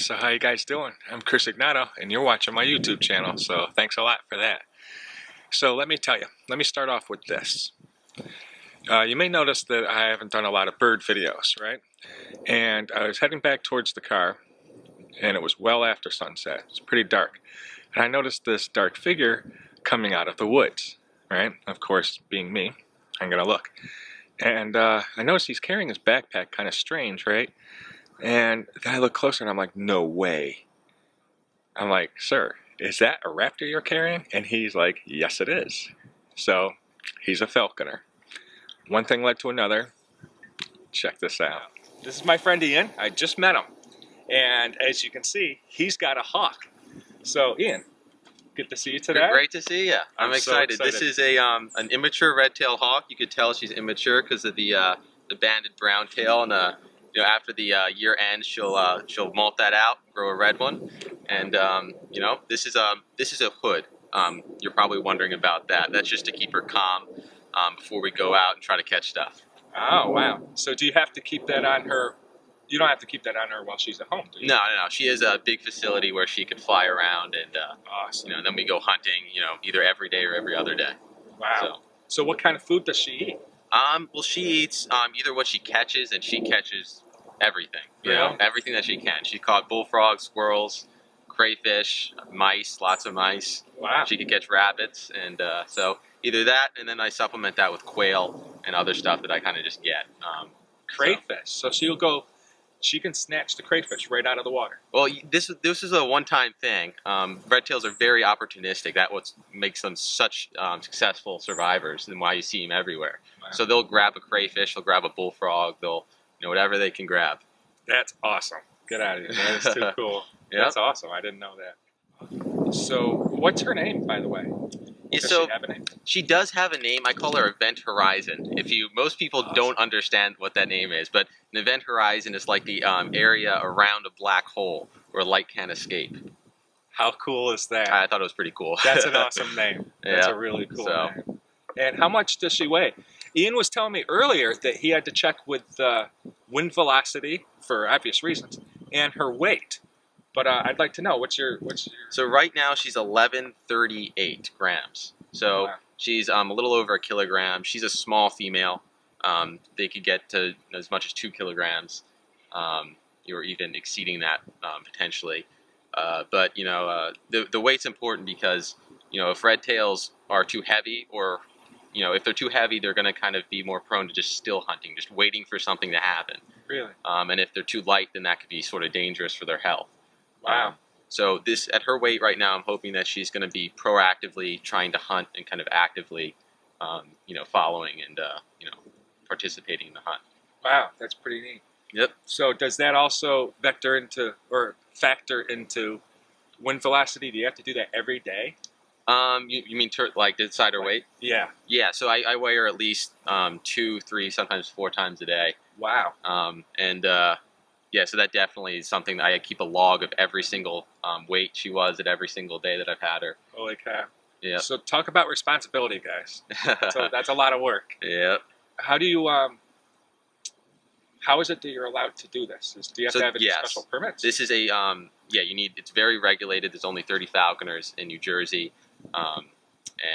So how you guys doing? I'm Chris Egnoto and you're watching my YouTube channel, so thanks a lot for that. So let me tell you, let me start off with this. Uh, you may notice that I haven't done a lot of bird videos, right? And I was heading back towards the car and it was well after sunset. It's pretty dark. And I noticed this dark figure coming out of the woods, right? Of course, being me, I'm gonna look. And uh, I noticed he's carrying his backpack kind of strange, right? And then I look closer and I'm like, no way. I'm like, sir, is that a raptor you're carrying? And he's like, yes, it is. So he's a falconer. One thing led to another. Check this out. This is my friend Ian. I just met him. And as you can see, he's got a hawk. So Ian, good to see you today. Great to see you. I'm, I'm so excited. This is a um, an immature red-tailed hawk. You could tell she's immature because of the uh, the banded brown tail, and uh, you know after the uh, year ends, she'll uh, she'll molt that out, grow a red one, and um, you know this is a this is a hood. Um, you're probably wondering about that. That's just to keep her calm um, before we go out and try to catch stuff. Oh wow. So do you have to keep that on her? You don't have to keep that on her while she's at home, do you? No, no, no. She has a big facility where she could fly around, and uh, Awesome. you know then we go hunting. You know either every day or every other day. Wow. So. So what kind of food does she eat? Um, well, she eats um, either what she catches, and she catches everything. You know, everything that she can. She caught bullfrogs, squirrels, crayfish, mice, lots of mice. Wow. She could catch rabbits, and uh, so either that, and then I supplement that with quail and other stuff that I kind of just get. Um, crayfish. So she'll go. She can snatch the crayfish right out of the water. well, this is this is a one-time thing. Um, red tails are very opportunistic. That what makes them such um, successful survivors, and why you see them everywhere. Wow. So they'll grab a crayfish, they'll grab a bullfrog, they'll you know whatever they can grab. That's awesome. Get out of here. That is too cool. Yeah. That's awesome. I didn't know that. So what's her name, by the way? Yeah, so she have a name? she does have a name. I call her Event Horizon. If you most people Awesome. don't understand what that name is, but an event horizon is like the um, area around a black hole where light can't escape. How cool is that? I thought it was pretty cool. That's an awesome name. That's Yeah. a really cool So- name. And how much does she weigh? Ian was telling me earlier that he had to check with uh, wind velocity for obvious reasons and her weight. But uh, I'd like to know what's your what's your So right now she's 1138 grams. So Wow. she's um, a little over a kilogram. She's a small female. Um, they could get to as much as two kilograms. Um, or even exceeding that um, potentially. Uh, but you know uh, the the weight's important because you know if red tails are too heavy or you know if they're too heavy they're going to kind of be more prone to just still hunting, just waiting for something to happen. really? Um, and if they're too light, then that could be sort of dangerous for their health. Wow. Um, so this at her weight right now, I'm hoping that she's going to be proactively trying to hunt and kind of actively, um, you know, following and uh, you know, participating in the hunt. Wow, that's pretty neat. Yep. So does that also vector into or factor into wind velocity? Do you have to do that every day? Um, you, you mean tur- like decide her weight? Yeah. Yeah. So I, I weigh her at least um, two, three, sometimes four times a day. Wow. Um, and uh, yeah, so that definitely is something that I keep a log of every single um, weight she was at every single day that I've had her. Holy cow. Yeah. So talk about responsibility, guys. So that's a lot of work. yeah. How do you um? How is it that you're allowed to do this? Is, do you have So, to have any yes. special permits? This is a um, yeah. You need it's very regulated. There's only 30 falconers in New Jersey, um,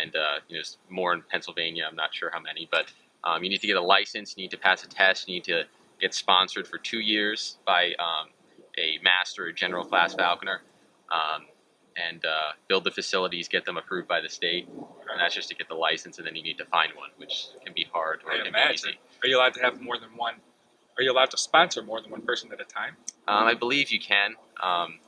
and uh, you know more in Pennsylvania. I'm not sure how many, but um, you need to get a license. You need to pass a test. You need to get sponsored for two years by um, a master or general class falconer, um, and uh, build the facilities, get them approved by the state. And that's just to get the license, and then you need to find one, which can be hard or I can imagine. be easy. Are you allowed to have more than one? Are you allowed to sponsor more than one person at a time? Um, I believe you can. Um,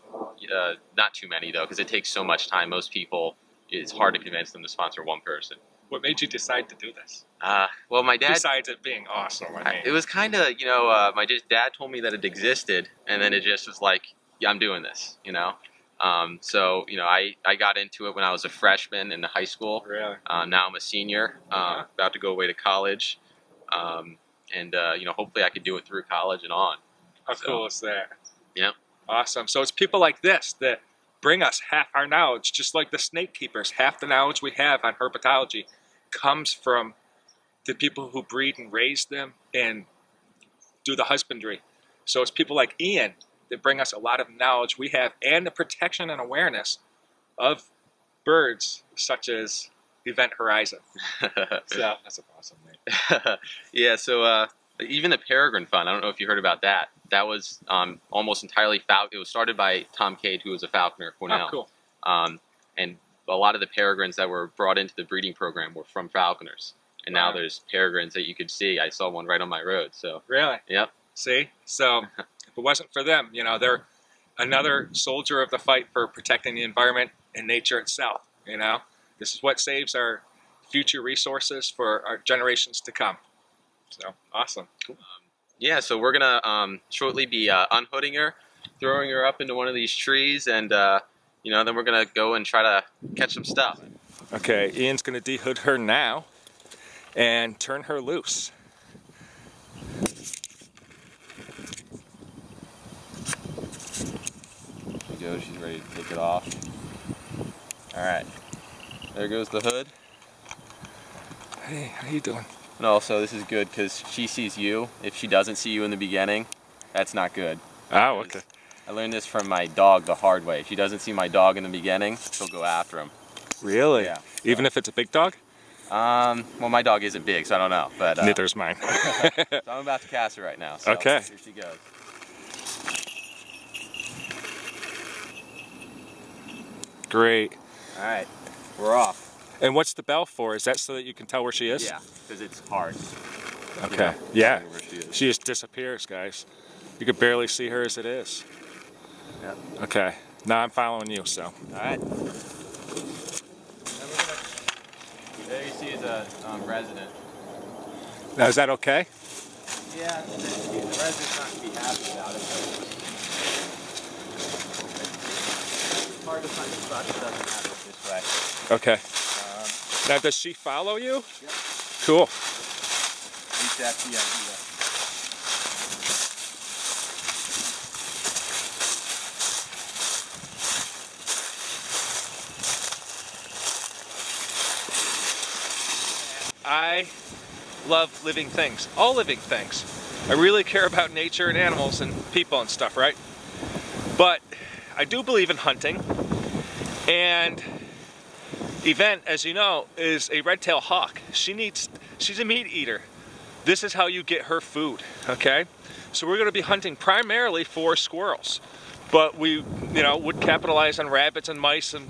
uh, not too many though, because it takes so much time. Most people, it's hard to convince them to sponsor one person. What made you decide to do this? Uh, well, my dad. Besides it being awesome, I mean, It was kind of, you know, uh, my dad told me that it existed, and then it just was like, yeah, I'm doing this, you know. Um, so, you know, I, I got into it when I was a freshman in high school. really. Uh, now I'm a senior, uh, about to go away to college, um, and uh, you know, hopefully I could do it through college and on. How So- cool is that? Yeah. Awesome. So it's people like this that bring us half our knowledge, just like the snake keepers. Half the knowledge we have on herpetology comes from the people who breed and raise them and do the husbandry. So it's people like Ian that bring us a lot of knowledge we have and the protection and awareness of birds such as Event Horizon. So that's awesome, man. yeah, so uh, even the Peregrine Fund, I don't know if you heard about that. That was um, almost entirely falcon. It was started by Tom Cade, who was a falconer at Cornell. Oh, cool. Um, and a lot of the peregrines that were brought into the breeding program were from falconers. And now there's peregrines that you could see. I saw one right on my road. So, Really? yep. See? So if it wasn't for them, you know, they're another soldier of the fight for protecting the environment and nature itself. You know? This is what saves our future resources for our generations to come. So awesome. Yeah, so we're going to um, shortly be uh, unhooding her, throwing her up into one of these trees, and, uh, you know, then we're going to go and try to catch some stuff. Okay, Ian's gonna dehood her now and turn her loose. There she goes. She's ready to take it off. All right. There goes the hood. Hey, how you doing? And also, this is good because she sees you. If she doesn't see you in the beginning, that's not good. Oh, okay. I learned this from my dog the hard way. If she doesn't see my dog in the beginning, she'll go after him. Really? Yeah. Even if it's a big dog? Um, well, my dog isn't big, so I don't know. But uh, Neither's mine. so I'm about to cast her right now. So Okay. Here she goes. Great. All right, we're off. And what's the bell for? Is that so that you can tell where she is? Yeah, because it's hard. Okay. Yeah. She. She just disappears, guys. You could barely see her as it is. Yeah. Okay. Now I'm following you, so. All right. There you see a um, resident. Now, is that okay? Yeah, the, the resident's not gonna be happy about it. It's hard to find a spot that doesn't have it this way. Okay. Um, Now, does she follow you? Yep. Cool. at least that's the idea. I love living things, all living things. I really care about nature and animals and people and stuff, right? But I do believe in hunting. And Event, as you know, is a red-tailed hawk. She needs, she's a meat eater. This is how you get her food, okay? So we're gonna be hunting primarily for squirrels. But we, you know, would capitalize on rabbits and mice and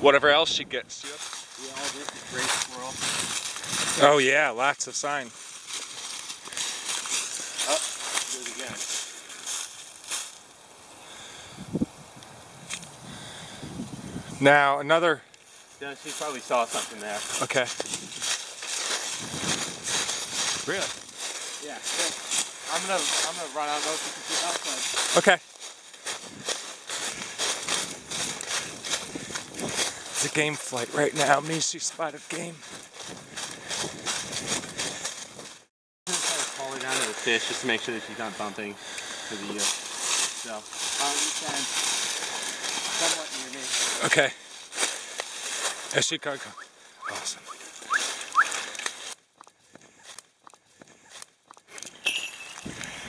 whatever else she gets. Yeah, all this is great squirrel. Oh yeah, lots of sign. Oh, do it again. Now another. Yeah, she probably saw something there. Okay. Really? Yeah. I'm gonna I'm gonna run out if you see outside. Okay. It's a game flight right now. Me, she spotted game. I'm gonna try to call her down to the fist just to make sure that she's not bumping to the uh, so um, you can somewhat near me. Okay. As she can go. Awesome.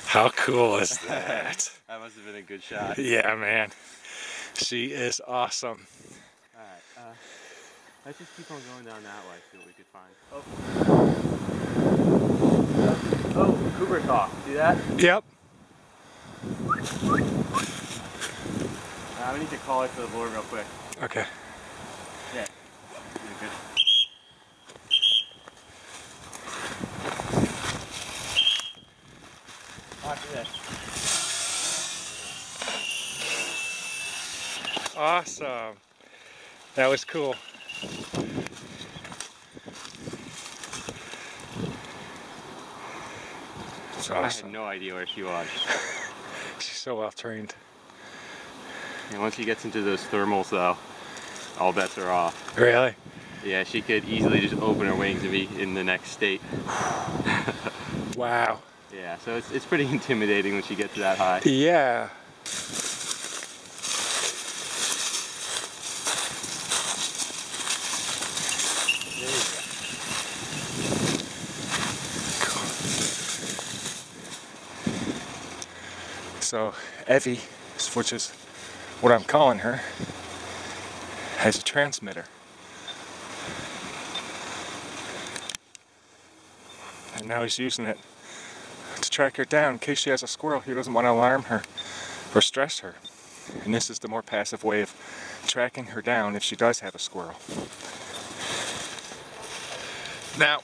How cool is that? That must have been a good shot. yeah, man. She is awesome. Alright, uh, let's just keep on going down that way, see what we could find. Oh. Oh, cougar talk. See that? Yep. Uh, we need to call it to the board real quick. Okay. Yeah. Good. Watch this. Awesome. That was cool. It's I had no idea where she was. She's so well trained. And once she gets into those thermals, though, all bets are off. Really? Yeah, she could easily just open her wings and be in the next state. Wow. Yeah, so it's, it's pretty intimidating when she gets that high. Yeah. So Evie, which is what I'm calling her, has a transmitter. And now he's using it to track her down in case she has a squirrel. He doesn't want to alarm her or stress her. And this is the more passive way of tracking her down if she does have a squirrel. Now,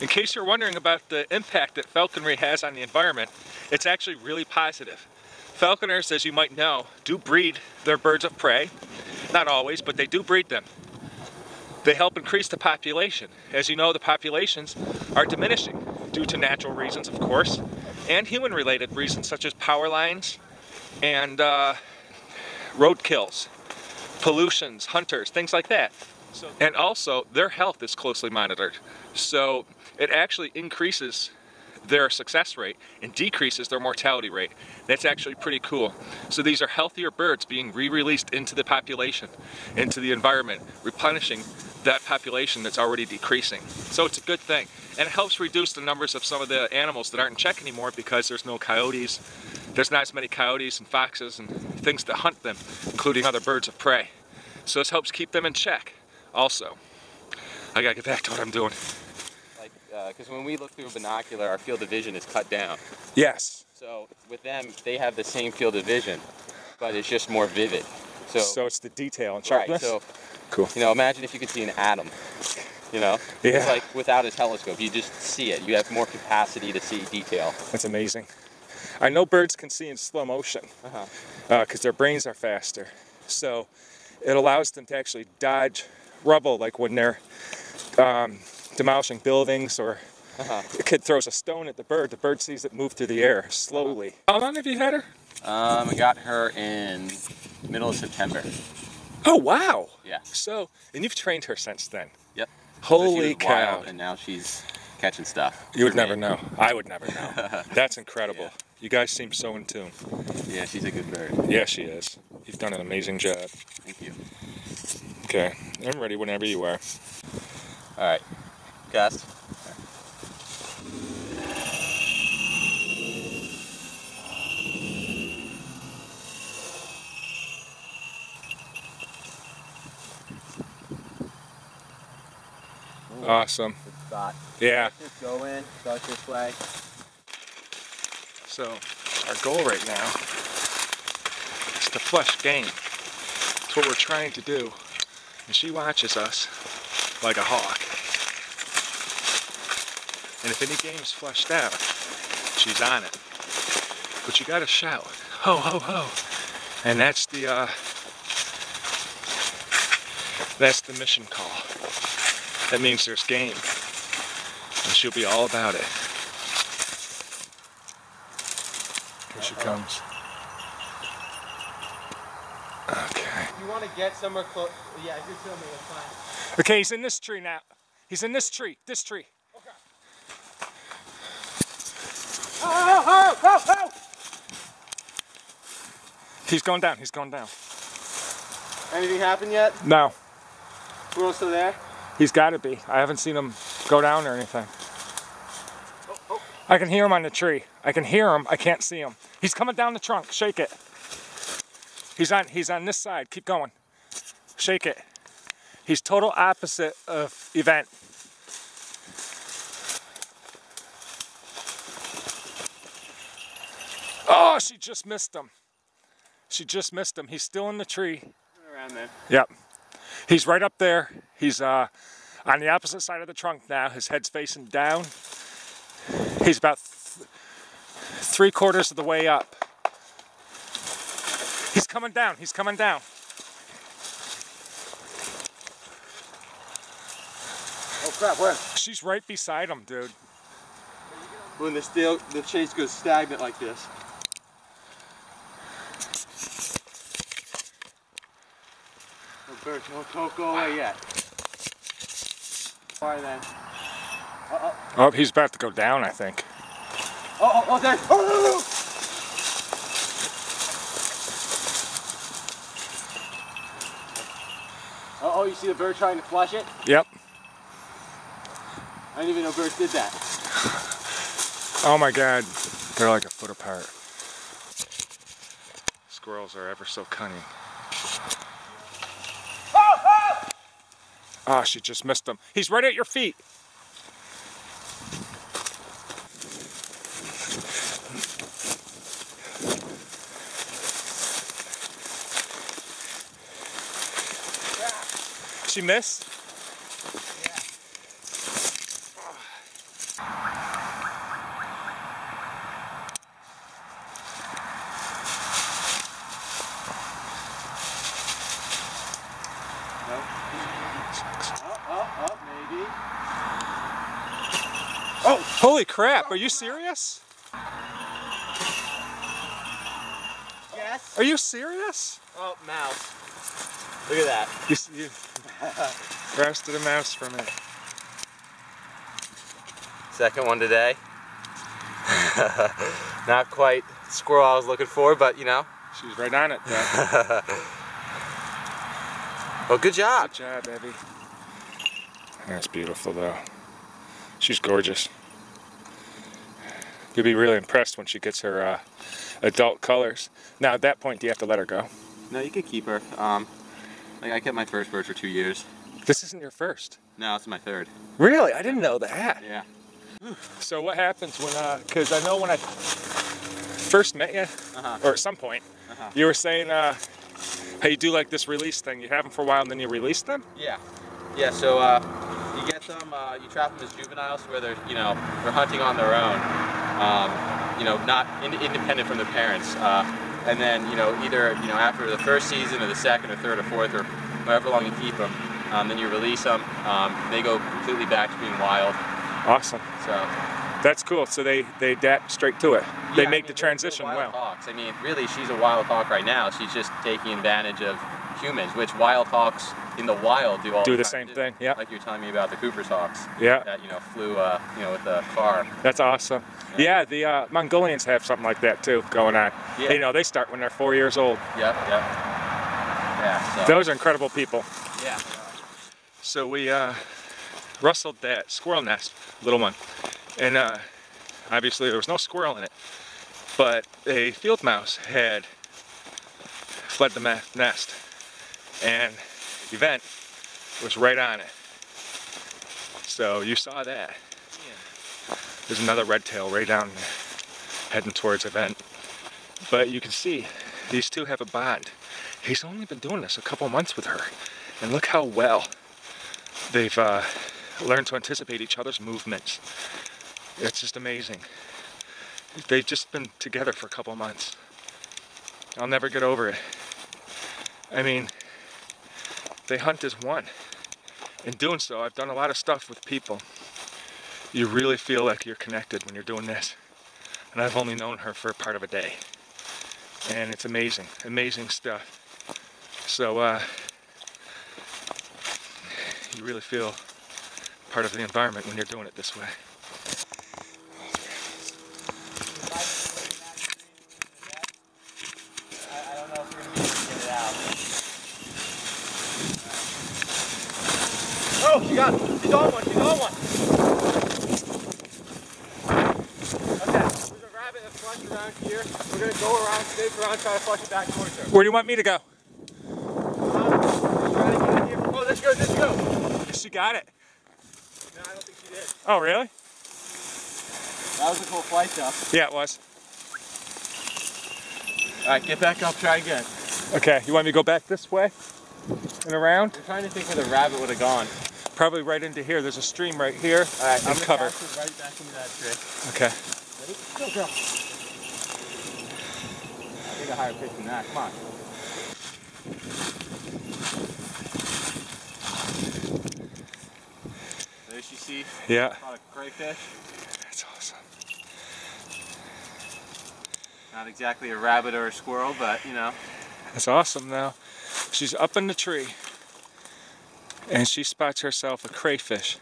in case you're wondering about the impact that falconry has on the environment, it's actually really positive. Falconers, as you might know, do breed their birds of prey. Not always, but they do breed them. They help increase the population. As you know, the populations are diminishing due to natural reasons, of course, and human related reasons such as power lines and uh, road kills, pollutions, hunters, things like that. And also, their health is closely monitored. So it actually increases their success rate and decreases their mortality rate. That's actually pretty cool. So these are healthier birds being re-released into the population, into the environment, replenishing that population that's already decreasing. So it's a good thing. And it helps reduce the numbers of some of the animals that aren't in check anymore because there's no coyotes. There's not as many coyotes and foxes and things that hunt them, including other birds of prey. So this helps keep them in check also. I gotta get back to what I'm doing. Because uh, when we look through a binocular, our field of vision is cut down. Yes. So with them, they have the same field of vision, but it's just more vivid. So, so it's the detail and sharpness. Right. So, cool. You know, imagine if you could see an atom. You know, yeah. it's like without a telescope, you just see it. You have more capacity to see detail. That's amazing. I know birds can see in slow motion because uh-huh. uh, their brains are faster. So it allows them to actually dodge rubble, like when they're um, demolishing buildings or uh-huh. a kid throws a stone at the bird, the bird sees it move through the air slowly. How long have you had her? Um, I got her in middle of September. Oh wow! Yeah. So, and you've trained her since then. Yep. Holy so cow! and now she's catching stuff. You would never know. I would never know. That's incredible. Yeah. You guys seem so in tune. Yeah, she's a good bird. Yeah, she is. You've done an amazing job. Thank you. Okay, I'm ready whenever you are. All right, Gust. Awesome. Yeah. Just go in, start this way. So, our goal right now is to flush game. That's what we're trying to do. And she watches us like a hawk. And if any game's flushed out, she's on it. But you gotta shout, ho, ho, ho. And that's the, uh, that's the mission call. That means there's game. And she'll be all about it. Here she comes. Okay. You want to get somewhere close? Yeah, if you're filming, it's fine. Okay, he's in this tree now. He's in this tree. This tree. Oh, oh, He's going down. He's going down. Anything happened yet? No. We're still there? He's got to be. I haven't seen him go down or anything. Oh, oh. I can hear him on the tree. I can hear him. I can't see him. He's coming down the trunk. Shake it. He's on. He's on this side. Keep going. Shake it. He's total opposite of event. Oh, she just missed him. She just missed him. He's still in the tree. Around there. Yep. He's right up there. He's uh, on the opposite side of the trunk now. His head's facing down. He's about th three quarters of the way up. He's coming down. He's coming down. Oh crap, where? She's right beside him, dude. When the, still, the chase goes stagnant like this. Don't, don't go away yet. Then. Uh -oh. oh, he's about to go down, I think. Oh, oh, oh, there. Oh, oh, oh, you see the bird trying to flush it? Yep. I didn't even know birds did that. Oh my god. They're like a foot apart. squirrels are ever so cunning. Oh, she just missed him. He's right at your feet. She missed? Oh, holy crap, are you serious? Yes. Are you serious? Oh, mouse. Look at that. You, you arrested a mouse from it. Second one today. Not quite the squirrel I was looking for, but you know. She's right on it, though. well, good job. Good job, baby. That's beautiful, though. She's gorgeous. You'll be really impressed when she gets her uh, adult colors. Now, at that point, do you have to let her go? No, you could keep her. Um, like I kept my first bird for two years. This isn't your first. No, it's my third. Really? I didn't know that. Yeah. So what happens when, uh, cause I know when I first met you, Uh-huh. or at some point, Uh-huh. you were saying, uh, how you do like this release thing. You have them for a while and then you release them? Yeah. Yeah. So uh, you get them. Uh, you trap them as juveniles, where they're you know they're hunting on their own. Um, you know, not in, independent from the parents. Uh, and then you know either you know after the first season or the second or third or fourth or however long you keep them, um, then you release them. Um, they go completely back to being wild. Awesome. So That's cool. So they, they adapt straight to it. They Yeah, I make mean, the transition wild well. Hawks. I mean, really, she's a wild hawk right now. She's just taking advantage of humans, which wild hawks in the wild do all Do the time, same thing, yeah. Like you're telling me about the Cooper's hawks Yeah, that you know flew, uh, you know, with the car. that's awesome. Yeah, the uh, Mongolians have something like that too going on. Yeah. You know, they start when they're four years old. Yep, yep. Yeah. So. Those are incredible people. Yeah. So we uh, rustled that squirrel nest, little one, and uh, obviously there was no squirrel in it, but a field mouse had fled the nest, and event was right on it. So you saw that. There's another red tail right down there, heading towards event. But you can see these two have a bond. He's only been doing this a couple months with her, and look how well they've uh, learned to anticipate each other's movements. It's just amazing. They've just been together for a couple months. I'll never get over it. I mean, they hunt as one. In doing so, I've done a lot of stuff with people. You really feel like you're connected when you're doing this. And I've only known her for part of a day. And it's amazing, amazing stuff. So, uh, you really feel part of the environment when you're doing it this way. I, I don't know if we're gonna be able to get it out. Oh, she got, she's on one, she's on one. Okay, there's a rabbit that around here. We're gonna go around, scrape around, try to flush it back towards her. Where do you want me to go? Try to get here. Oh, let's go, let's go. She got it. No, I don't think she did. Oh, really? That was a cool flight though. Yeah, it was. Alright, get back up, try again. Okay, you want me to go back this way and around? I'm trying to think where the rabbit would have gone. Probably right into here. There's a stream right here. Alright, I'm and cover. right back into that tree. Okay. Ready? Go, girl. I think a higher pitch than that. Come on. There she see Yeah, a lot of crayfish. that's awesome. Not exactly a rabbit or a squirrel, but you know. That's awesome now. She's up in the tree and she spots herself a crayfish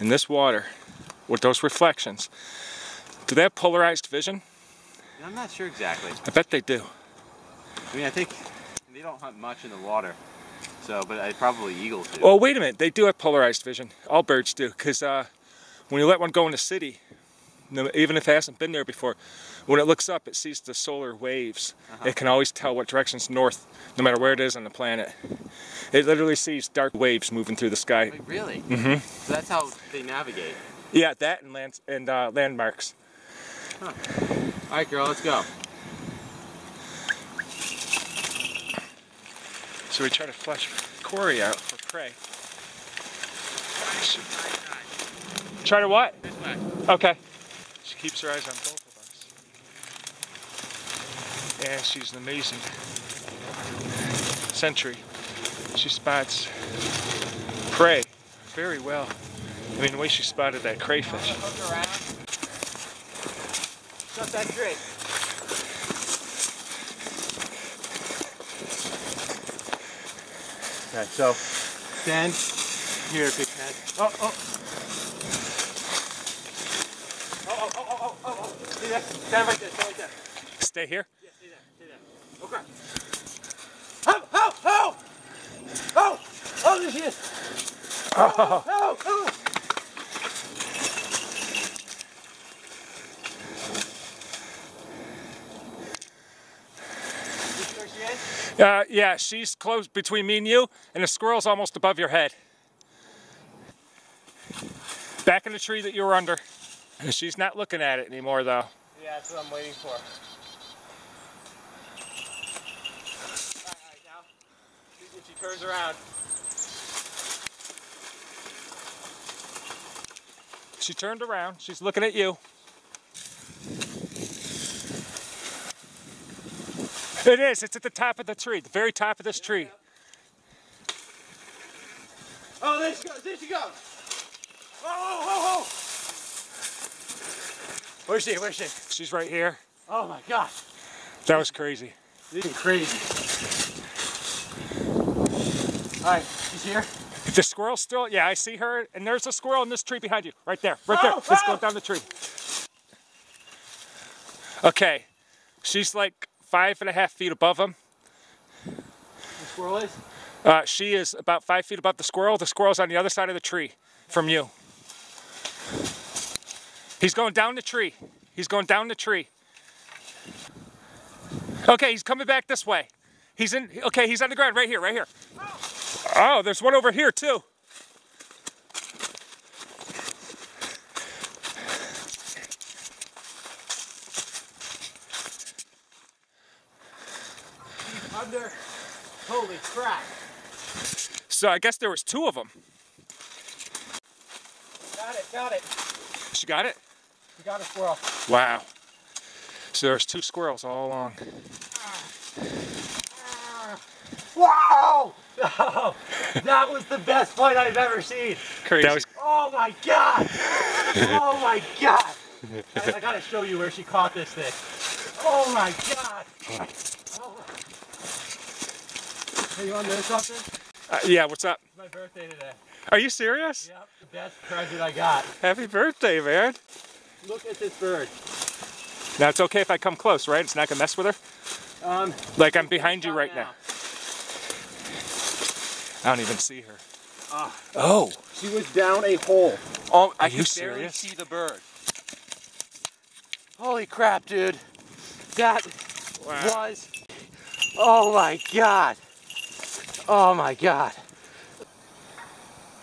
in this water with those reflections. Do they have polarized vision? I'm not sure exactly. I bet they do. I mean, I think they don't hunt much in the water. So, but I probably eagles do. Oh, wait a minute. They do have polarized vision. All birds do. Because uh, when you let one go in the city, even if it hasn't been there before, when it looks up, it sees the solar waves. It can always tell what direction's north, no matter where it is on the planet. It literally sees dark waves moving through the sky. Wait, really? Mm-hmm. So that's how they navigate. Yeah, that and lands and uh, landmarks. All right, girl, let's go. So we try to flush quarry out for prey. Try to what? Okay. She keeps her eyes on both of us. And she's an amazing sentry. She spots prey very well. I mean, the way she spotted that crayfish. Shut that drink. Okay, so stand here, big head. Oh, oh. Oh, oh, oh, oh, oh, oh. Stay there. Stand right there. Stand right there. Stay here. Yeah, stay there. Stay there. Okay. Oh, oh, oh! Oh! Oh, there she is! Oh, oh, oh! You see where she is? Uh, yeah, she's close between me and you, and the squirrel's almost above your head. Back in the tree that you were under. And She's not looking at it anymore, though. Yeah, that's what I'm waiting for. Alright, now. If she turns around. She turned around. She's looking at you. It is. It's at the top of the tree, the very top of this tree. Oh, there she goes, there she goes! Oh, oh, oh, oh! Where's she? Where's she? She's right here. Oh my gosh. That was crazy. This is crazy. Alright, she's here. The squirrel's still, yeah, I see her, and there's a squirrel in this tree behind you, right there, right there. Oh, Let's oh. go down the tree. Okay, she's like five and a half feet above him. The squirrel is? Uh, she is about five feet above the squirrel. The squirrel's on the other side of the tree from you. He's going down the tree. He's going down the tree. Okay, he's coming back this way. He's in, okay, he's on the ground right here, right here. Oh, there's one over here too. Under. Holy crap. So I guess there was two of them. Got it, got it. She got it? We got a squirrel. Wow. So there's two squirrels all along. Wow! Oh, that was the best fight I've ever seen. Crazy. That was Oh my god! Oh my god! I, I gotta show you where she caught this thing. Oh my god! Oh. Hey, you wanna know something? Uh, yeah, what's up? It's my birthday today. Are you serious? Yep, the best present I got. Happy birthday, man. Look at this bird. Now it's okay if I come close, right? It's not gonna mess with her? Um, Like I'm behind you right now. I don't even see her. Ah. Oh, She was down a hole. Oh, I Are you serious? see the bird. Holy crap, dude. That was. Oh my god. Oh my god.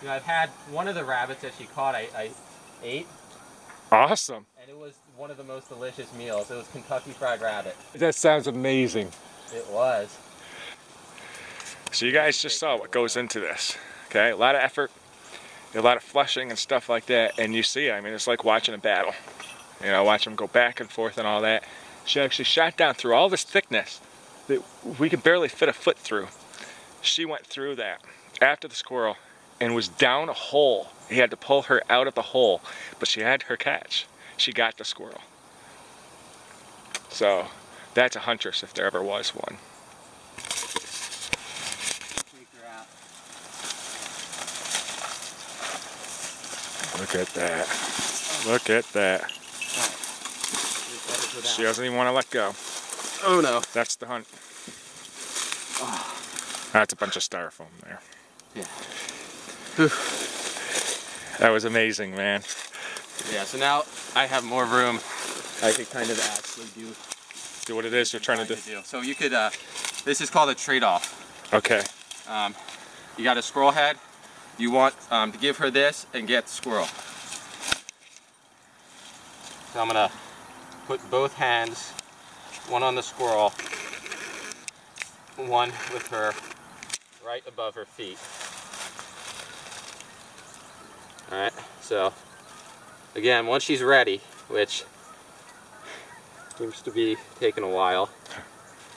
You know, I've had one of the rabbits that she caught. I, I ate, awesome. and it was one of the most delicious meals. It was Kentucky Fried Rabbit. That sounds amazing. It was. So you guys just saw what goes into this. Okay, a lot of effort, a lot of flushing and stuff like that, and you see, I mean, it's like watching a battle. You know, watch them go back and forth and all that. She actually shot down through all this thickness that we could barely fit a foot through. She went through that after the squirrel and was down a hole. He had to pull her out of the hole, but she had her catch. She got the squirrel. So that's a huntress if there ever was one. Take her out. Look at that. Look at that. She doesn't even want to let go. Oh no. That's the hunt. Ah. That's a bunch of styrofoam there. Yeah. Oof. That was amazing, man. Yeah, so now I have more room. I could kind of actually do Do what it is you're trying to do. to do. So you could, uh, this is called a trade-off. Okay. Um, you got a squirrel head. You want um, to give her this and get the squirrel. So I'm gonna put both hands, one on the squirrel, one with her right above her feet. All right, so again, once she's ready, which seems to be taking a while,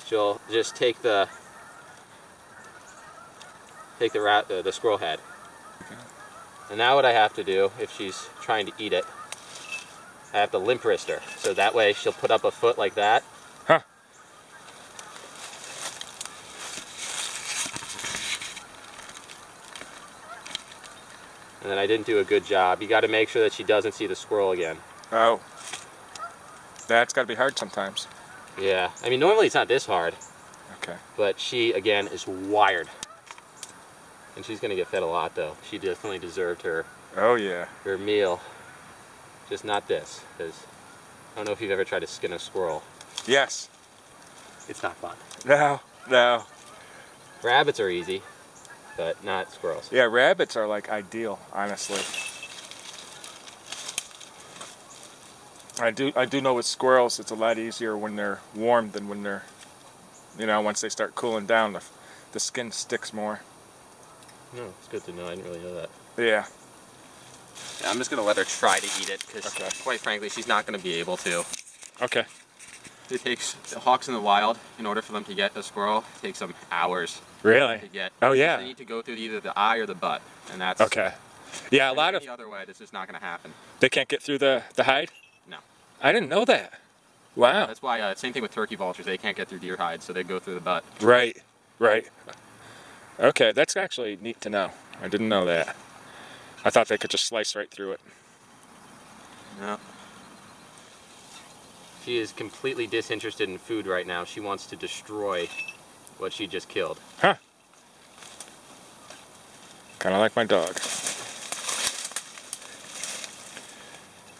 she'll just take the take the rat uh, the squirrel head. And now what I have to do, if she's trying to eat it, I have to limp wrist her. So that way she'll put up a foot like that. And then I didn't do a good job. You got to make sure that she doesn't see the squirrel again. Oh. That's got to be hard sometimes. Yeah. I mean, normally it's not this hard, Okay. but she, again, is wired. And she's going to get fed a lot, though. She definitely deserved her Oh yeah. her meal. Just not this, because I don't know if you've ever tried to skin a squirrel. Yes. It's not fun. No. No. Rabbits are easy, but not squirrels. Yeah, rabbits are like ideal, honestly. I do I do know with squirrels it's a lot easier when they're warm than when they're you know, once they start cooling down the the skin sticks more. No, it's good to know. I didn't really know that. Yeah. Yeah, I'm just gonna let her try to eat it, because Okay. quite frankly, she's not gonna be able to. Okay. It takes the hawks in the wild, in order for them to get a squirrel, it takes them hours Really? to get. Oh yeah. They need to go through either the eye or the butt, and that's Okay. Yeah, a lot of any other way. This is not gonna happen. they can't get through the the hide? No. I didn't know that. Wow. That's why uh, same thing with turkey vultures. They can't get through deer hides, so they go through the butt. Right. Right. Okay, that's actually neat to know. I didn't know that. I thought they could just slice right through it. No. She is completely disinterested in food right now. She wants to destroy what she just killed. Huh. Kind of like my dog.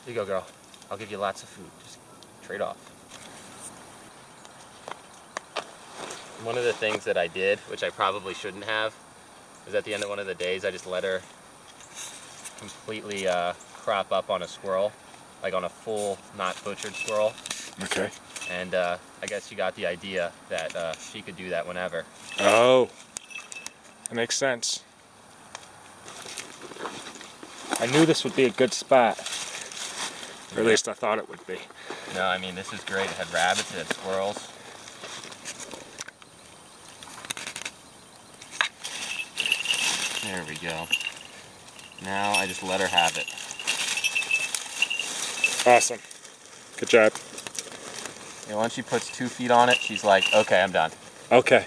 Here you go, girl. I'll give you lots of food. Just trade off. One of the things that I did, which I probably shouldn't have, was at the end of one of the days, I just let her completely uh, crop up on a squirrel, like on a full, not butchered squirrel. Okay. And uh, I guess she got the idea that uh, she could do that whenever. Oh. That makes sense. I knew this would be a good spot. Or at least I thought it would be. No, I mean, this is great. It had rabbits, it had squirrels. There we go. Now I just let her have it. Awesome. Good job. And once she puts two feet on it, she's like, okay, I'm done. Okay.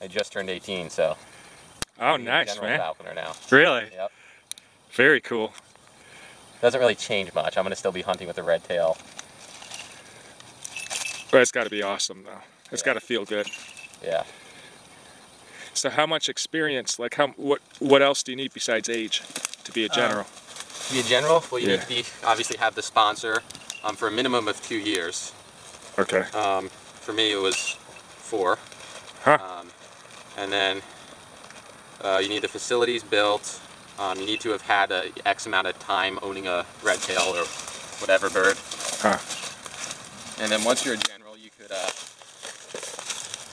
I just turned 18, so. Oh, I'm a nice, man. falconer now. Really? Yep. Very cool. Doesn't really change much. I'm gonna still be hunting with the red tail. But it's got to be awesome, though. It's Yeah. got to feel good. Yeah. So, how much experience? Like, how what what else do you need besides age to be a general? To be a general, well, you Yeah. need to be obviously have the sponsor um, for a minimum of two years. okay. Um, for me, it was four. Huh. Um, and then uh, you need the facilities built. Um, you need to have had a X amount of time owning a red tail or whatever bird. Huh. And then once you're a general, you could uh,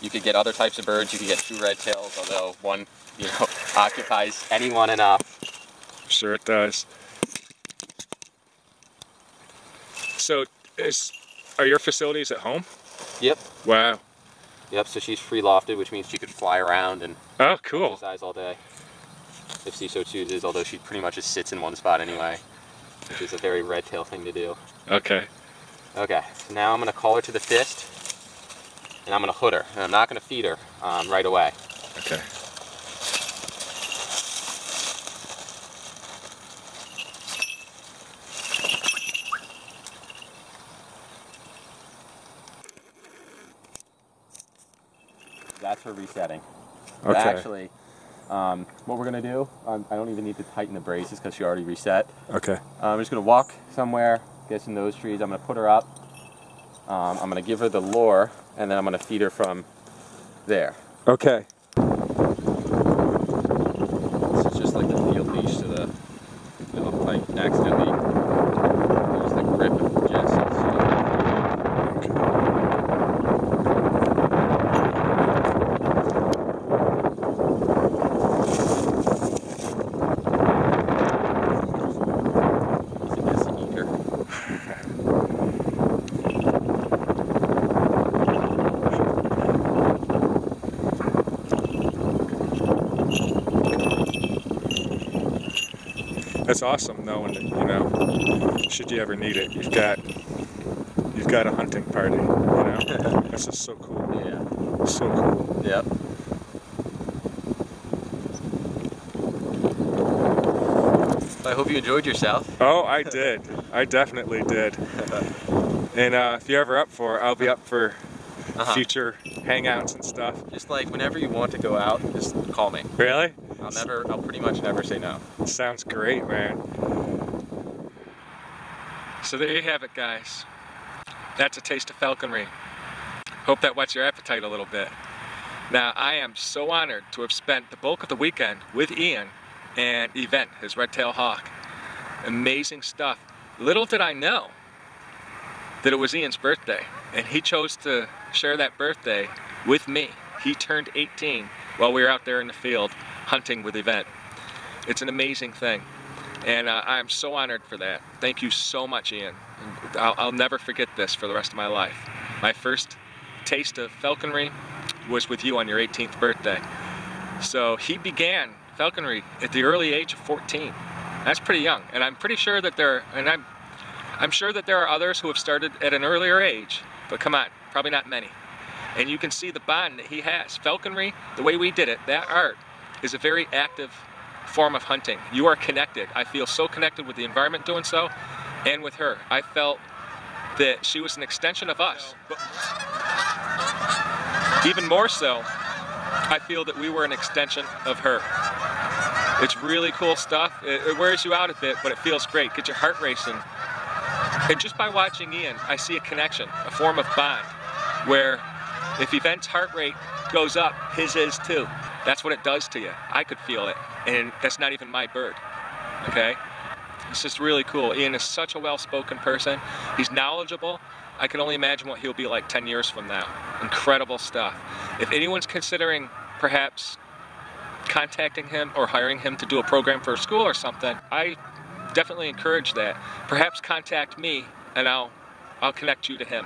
you could get other types of birds. You could get two red tails, although one you know occupies anyone enough. Sure, it does. So, is are your facilities at home? Yep. Wow. Yep. So she's free lofted, which means she could fly around and Oh, cool. exercise all day if she so chooses. Although she pretty much just sits in one spot anyway, which is a very red tail thing to do. Okay. Okay, so now I'm gonna call her to the fist, and I'm gonna hood her, and I'm not gonna feed her um, right away. Okay. That's for resetting. But Okay. actually, um, what we're gonna do, um, I don't even need to tighten the braces because she already reset. Okay. Uh, I'm just gonna walk somewhere, get some nose trees. I'm gonna put her up. Um, I'm gonna give her the lure, and then I'm gonna feed her from there. Okay. This is just like the field leash to the. It looked like accidentally used the grip of Jesse's. He's a messy eater. That's awesome knowing that, you know, should you ever need it, you've got you've got a hunting party, you know? That's just so cool. Yeah. So cool. Yep. I hope you enjoyed yourself. Oh, I did. I definitely did. And uh, if you're ever up for it, I'll be up for Uh-huh. future hangouts and stuff. Just like whenever you want to go out, just call me. Really? I'll never, I'll pretty much never say no. Sounds great, man. So there you have it, guys. That's a taste of falconry. Hope that whets your appetite a little bit. Now, I am so honored to have spent the bulk of the weekend with Ian and Event, his red-tailed hawk. Amazing stuff. Little did I know that it was Ian's birthday, and he chose to share that birthday with me. He turned 18 while we were out there in the field hunting with Event. It's an amazing thing. And uh, I'm so honored for that. Thank you so much, Ian. I'll, I'll never forget this for the rest of my life. My first taste of falconry was with you on your 18th birthday. So he began falconry at the early age of 14. That's pretty young. And I'm pretty sure that there, and I'm, I'm sure that there are others who have started at an earlier age. But come on, probably not many. And you can see the bond that he has. Falconry, the way we did it, that art, is a very active form of hunting. You are connected. I feel so connected with the environment doing so and with her. I felt that she was an extension of us. But even more so, I feel that we were an extension of her. It's really cool stuff. It, it wears you out a bit, but it feels great. Get your heart racing. And just by watching Ian, I see a connection, a form of bond, where if Event's heart rate goes up, his is too. That's what it does to you. I could feel it, and that's not even my bird. Okay? It's just really cool. Ian is such a well-spoken person. He's knowledgeable. I can only imagine what he'll be like 10 years from now. Incredible stuff. If anyone's considering perhaps contacting him or hiring him to do a program for a school or something, I definitely encourage that. Perhaps contact me and I'll I'll connect you to him.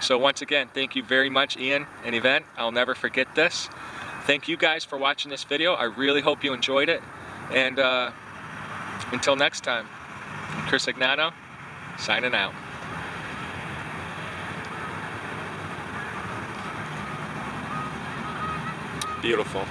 So once again, thank you very much, Ian and Event. I'll never forget this. Thank you guys for watching this video. I really hope you enjoyed it. And uh, until next time, I'm Chris Egnoto, signing out. Beautiful.